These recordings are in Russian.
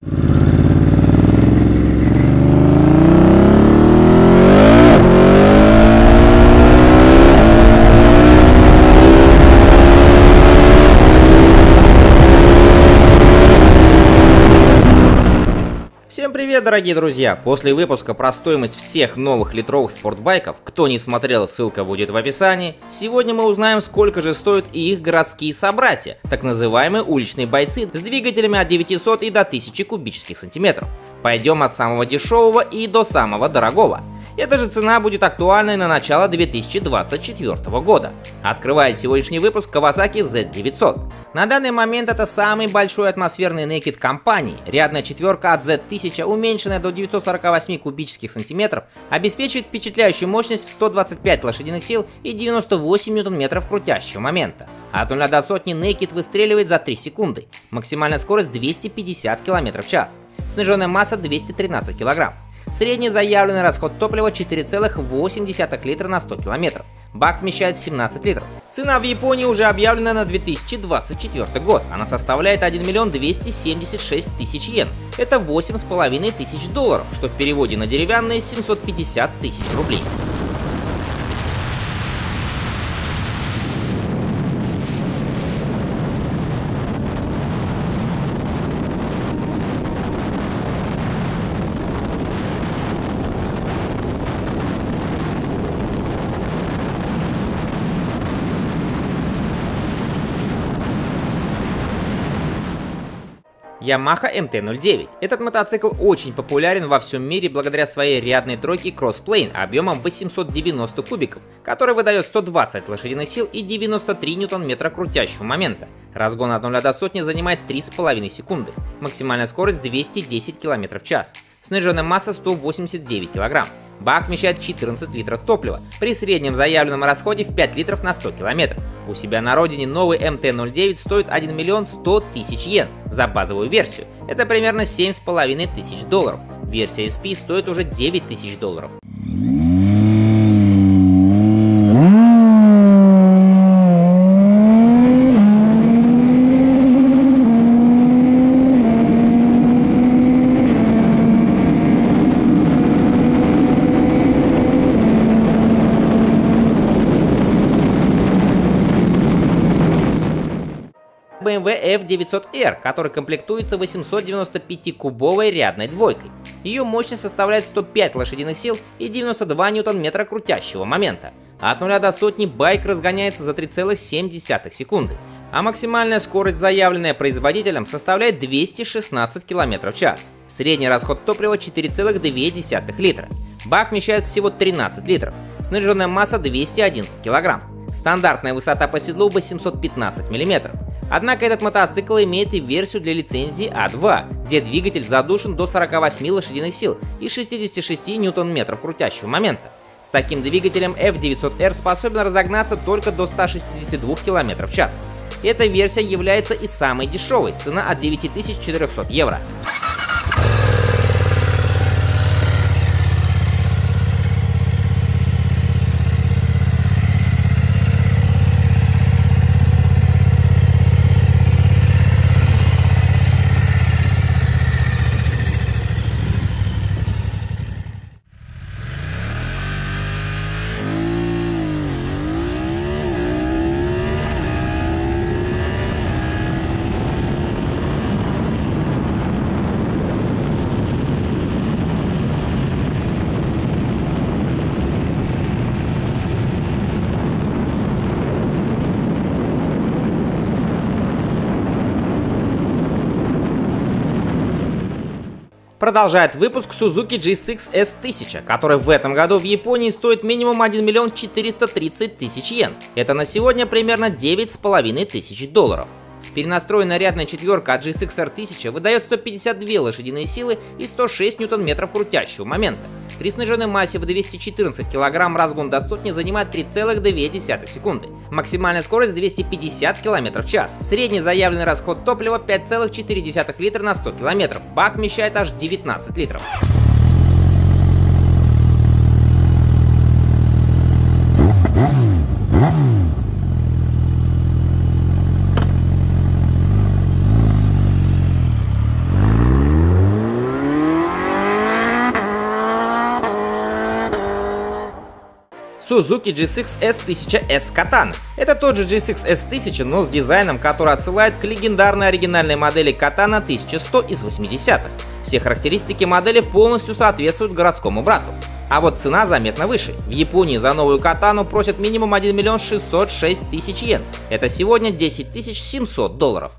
Всем привет, дорогие друзья! После выпуска про стоимость всех новых литровых спортбайков, кто не смотрел, ссылка будет в описании, сегодня мы узнаем, сколько же стоят и их городские собратья, так называемые уличные бойцы с двигателями от 900 и до 1000 кубических сантиметров. Пойдем от самого дешевого и до самого дорогого. Эта же цена будет актуальной на начало 2024 года. Открывает сегодняшний выпуск Kawasaki Z900. На данный момент это самый большой атмосферный Naked компании. Рядная четверка от Z1000, уменьшенная до 948 кубических сантиметров, обеспечивает впечатляющую мощность в 125 лошадиных сил и 98 ньютон-метров крутящего момента. От 0 до сотни Naked выстреливает за 3 секунды. Максимальная скорость 250 км в час. Сниженная масса 213 кг. Средний заявленный расход топлива 4,8 литра на 100 км. Бак вмещает 17 литров. Цена в Японии уже объявлена на 2024 год. Она составляет 1 миллион 276 тысяч йен. Это 8,5 тысяч долларов, что в переводе на деревянные 750 тысяч рублей. Yamaha MT-09. Этот мотоцикл очень популярен во всем мире благодаря своей рядной тройке Crossplane объемом 890 кубиков, который выдает 120 лошадиных сил и 93 ньютон-метра крутящего момента. Разгон от 0 до сотни занимает 3,5 секунды. Максимальная скорость 210 км в час. Сниженная масса 189 кг. Бак вмещает 14 литров топлива, при среднем заявленном расходе в 5 литров на 100 км. У себя на родине новый МТ-09 стоит 1 миллион 100 тысяч йен за базовую версию. Это примерно 7,5 тысяч долларов. Версия SP стоит уже 9 тысяч долларов. BMW F900R, который комплектуется 895-кубовой рядной двойкой. Ее мощность составляет 105 лошадиных сил и 92 ньютон-метра крутящего момента. От 0 до сотни байк разгоняется за 3,7 секунды, а максимальная скорость, заявленная производителем, составляет 216 км в час. Средний расход топлива 4,2 литра. Бак вмещает всего 13 литров. Сниженная масса 211 кг. Стандартная высота по седлу 815 мм. Однако этот мотоцикл имеет и версию для лицензии А2, где двигатель задушен до 48 лошадиных сил и 66 ньютон-метров крутящего момента. С таким двигателем F900R способен разогнаться только до 162 км в час. Эта версия является и самой дешевой, цена от 9400 евро. Продолжает выпуск Suzuki G6 S1000, который в этом году в Японии стоит минимум 1 миллион 430 тысяч йен. Это на сегодня примерно 9,5 тысяч долларов. Перенастроенная рядная четверка от GSX-R 1000 выдает 152 лошадиные силы и 106 ньютон-метров крутящего момента. При сниженной массе в 214 кг разгон до сотни занимает 3,2 секунды. Максимальная скорость 250 км в час. Средний заявленный расход топлива 5,4 литра на 100 км. Бак вмещает аж 19 литров. Suzuki GSX S1000S Katana. Это тот же GSX S1000, но с дизайном, который отсылает к легендарной оригинальной модели Katana 1100 из 80-х. Все характеристики модели полностью соответствуют городскому брату. А вот цена заметно выше. В Японии за новую катану просят минимум 1 миллион 606 тысяч йен. Это сегодня 10 700 долларов.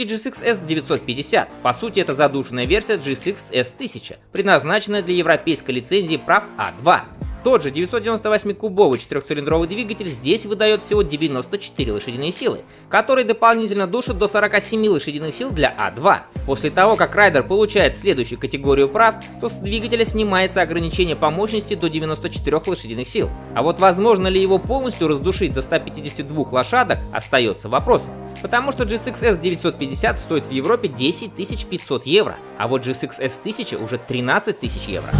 Suzuki GSX S950. По сути, это задушенная версия GSX S1000, предназначенная для европейской лицензии прав А2. Тот же 998-кубовый четырехцилиндровый двигатель здесь выдает всего 94 лошадиные силы, которые дополнительно душат до 47 лошадиных сил для А2. После того, как райдер получает следующую категорию прав, то с двигателя снимается ограничение по мощности до 94 лошадиных сил. А вот возможно ли его полностью раздушить до 152 лошадок, остается вопросом. Потому что GSX S950 стоит в Европе 10 500 евро, а вот GSX S1000 уже 13 тысяч евро.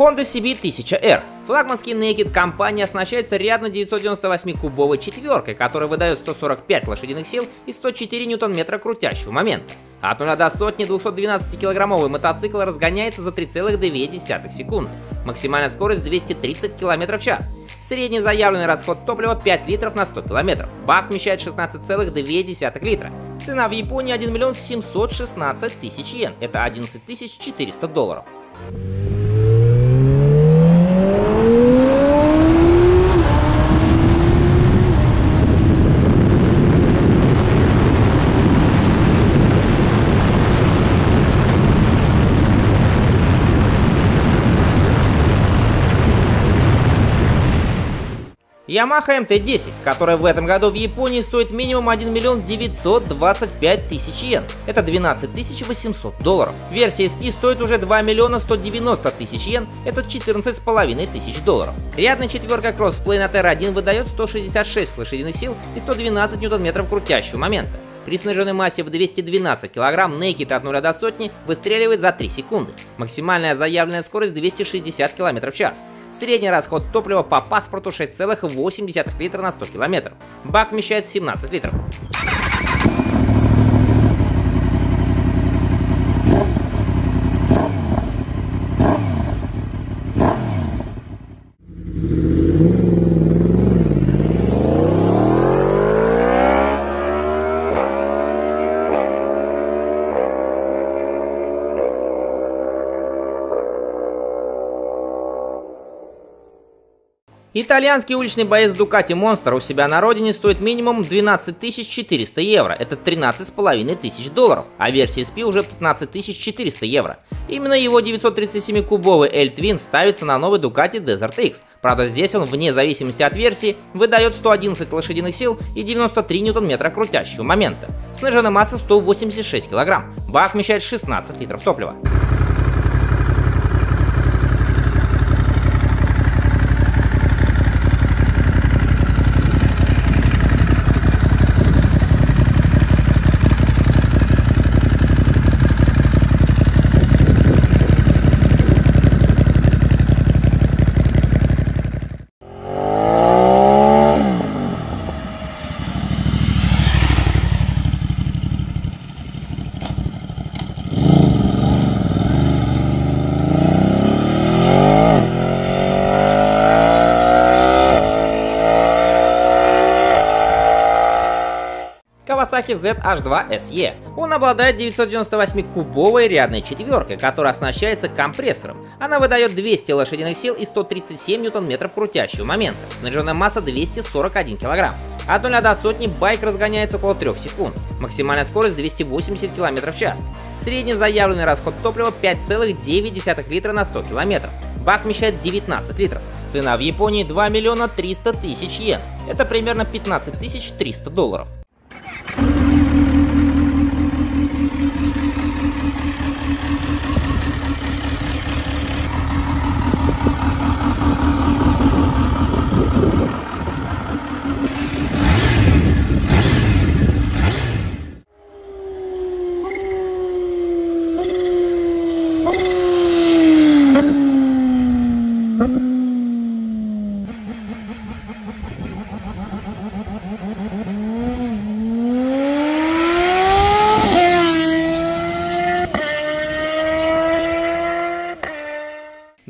Honda CB1000R. Флагманский Naked компания оснащается рядно 998-кубовой четверкой, которая выдает 145 лошадиных сил и 104 ньютон-метра крутящего момента. От 0 до сотни 212-килограммовый мотоцикл разгоняется за 3,2 секунды. Максимальная скорость 230 км в час. Средний заявленный расход топлива 5 литров на 100 км. Бак вмещает 16,2 литра. Цена в Японии 1 миллион 716 тысяч йен. Это 11 400 долларов. Yamaha MT-10, которая в этом году в Японии стоит минимум 1 миллион 925 тысяч йен. Это 12 800 долларов. Версия SP стоит уже 2 миллиона 190 тысяч йен. Это 14 с половиной тысяч долларов. Рядная четверка Crossplay на TR1 выдает 166 лошадиных сил и 112 ньютон-метров крутящего момента. При сниженной массе в 212 кг Naked от 0 до сотни выстреливает за 3 секунды. Максимальная заявленная скорость 260 км в час. Средний расход топлива по паспорту 6,8 литра на 100 км. Бак вмещает 17 литров. Итальянский уличный боец Ducati Monster у себя на родине стоит минимум 12 400 евро, это 13,5 тысяч долларов, а версия SP уже 15 400 евро. Именно его 937-кубовый L-Twin ставится на новый Ducati Desert X, правда здесь он вне зависимости от версии выдает 111 лошадиных сил и 93 ньютон-метра крутящего момента. Сниженная масса 186 кг, бак вмещает 16 литров топлива. Kawasaki ZH2 SE. Он обладает 998-кубовой рядной четверкой, которая оснащается компрессором. Она выдает 200 лошадиных сил и 137 ньютон-метров крутящего момента. Сниженная масса 241 кг. От 0 до сотни байк разгоняется около 3 секунд. Максимальная скорость 280 км в час. Средний заявленный расход топлива 5,9 литра на 100 км. Бак вмещает 19 литров. Цена в Японии 2 миллиона 300 тысяч йен. Это примерно 15 тысяч 300 долларов.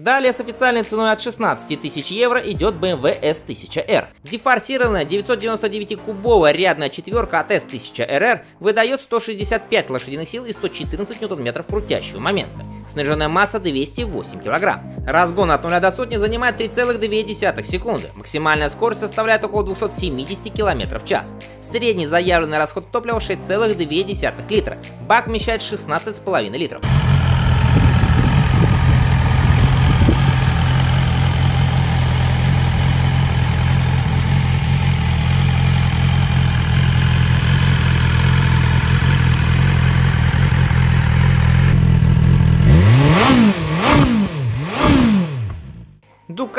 Далее с официальной ценой от 16 тысяч евро идет BMW S1000R. Дефорсированная 999-кубовая рядная четверка от S1000RR выдает 165 лошадиных сил и 114 ньютон-метров крутящего момента. Сниженная масса 208 кг. Разгон от 0 до сотни занимает 3,2 секунды. Максимальная скорость составляет около 270 км в час. Средний заявленный расход топлива 6,2 литра. Бак вмещает 16,5 литров.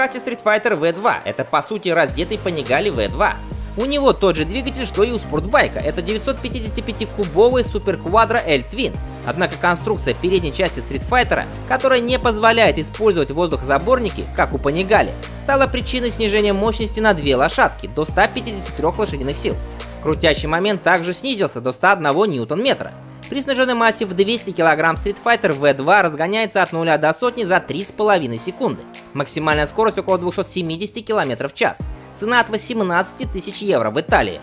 Ducati Street Fighter V2. Это по сути раздетый Panigale V2. У него тот же двигатель, что и у спортбайка. Это 955-кубовый Super Quadro L-Twin. Однако конструкция передней части Street Fighter, которая не позволяет использовать воздухозаборники, как у Panigale, стала причиной снижения мощности на две лошадки до 153 лошадиных сил. Крутящий момент также снизился до 101 ньютон-метра. При сниженной массе в 200 кг Street Fighter V2 разгоняется от 0 до сотни за 3,5 секунды. Максимальная скорость около 270 км в час. Цена от 18 тысяч евро в Италии.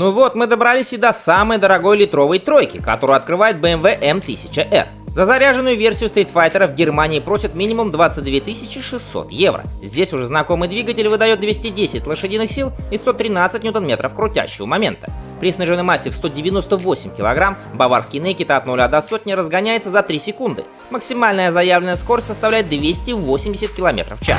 Ну вот, мы добрались и до самой дорогой литровой тройки, которую открывает BMW M1000R. За заряженную версию Street Fighter в Германии просят минимум 22 600 евро. Здесь уже знакомый двигатель выдает 210 лошадиных сил и 113 ньютон-метров крутящего момента. При сниженной массе в 198 кг баварский Naked от 0 до сотни разгоняется за 3 секунды. Максимальная заявленная скорость составляет 280 км в час.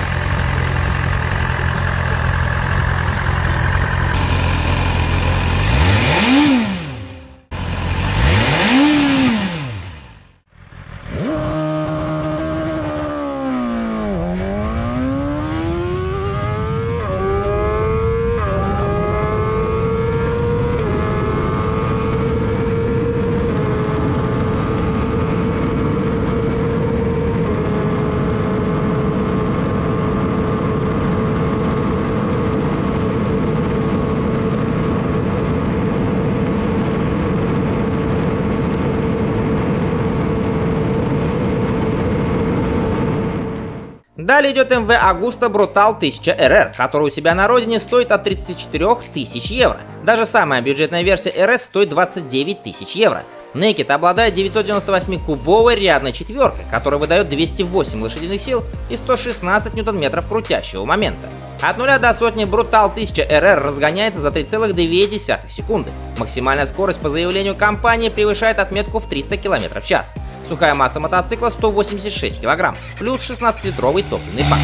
Далее идет MV Agusta Brutal 1000 RR, который у себя на родине стоит от 34 тысяч евро. Даже самая бюджетная версия RS стоит 29 тысяч евро. Naked обладает 998-кубовой рядной четверкой, которая выдает 208 лошадиных сил и 116 ньютон-метров крутящего момента. От 0 до сотни Brutal 1000 RR разгоняется за 3,2 секунды. Максимальная скорость по заявлению компании превышает отметку в 300 км в час. Сухая масса мотоцикла 186 кг, плюс 16-литровый топливный бак.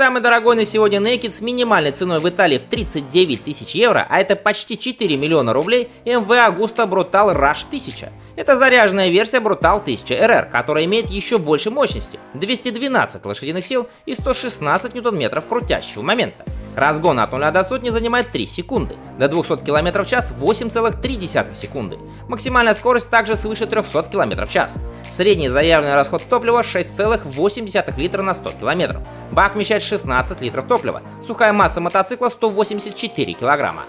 Самый дорогой на сегодня Naked с минимальной ценой в Италии в 39 тысяч евро, а это почти 4 миллиона рублей, MV Agusta Brutal Rush 1000. Это заряженная версия Brutal 1000 RR, которая имеет еще больше мощности, 212 лошадиных сил и 116 ньютон-метров крутящего момента. Разгон от 0 до сотни занимает 3 секунды, до 200 км в час 8,3 секунды. Максимальная скорость также свыше 300 км в час. Средний заявленный расход топлива 6,8 литра на 100 км. Бак вмещает 16 литров топлива. Сухая масса мотоцикла 184 килограмма.